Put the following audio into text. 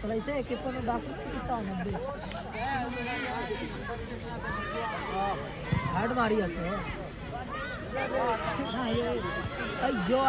Falei, isso aí, que quando dá que tá, né? Head मारी ऐसे अयो